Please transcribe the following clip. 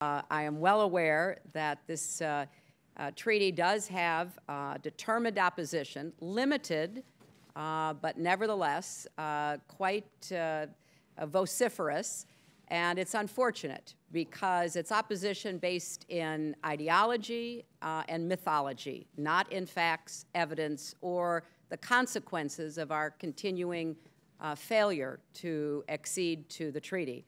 Uh, I am well aware that this uh, uh, treaty does have uh, determined opposition, limited, uh, but nevertheless quite vociferous. And it's unfortunate because it's opposition based in ideology and mythology, not in facts, evidence, or the consequences of our continuing failure to accede to the treaty.